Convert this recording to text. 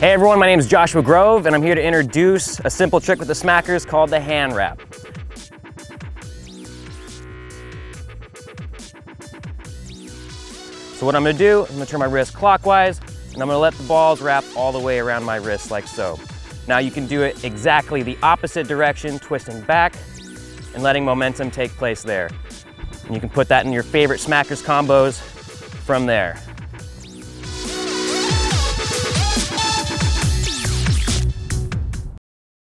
Hey everyone, my name is Josh McGrove and I'm here to introduce a simple trick with the Smackerz called the hand wrap. So what I'm gonna do, I'm gonna turn my wrist clockwise and I'm gonna let the balls wrap all the way around my wrist like so. Now you can do it exactly the opposite direction, twisting back and letting momentum take place there. And you can put that in your favorite Smackerz combos from there.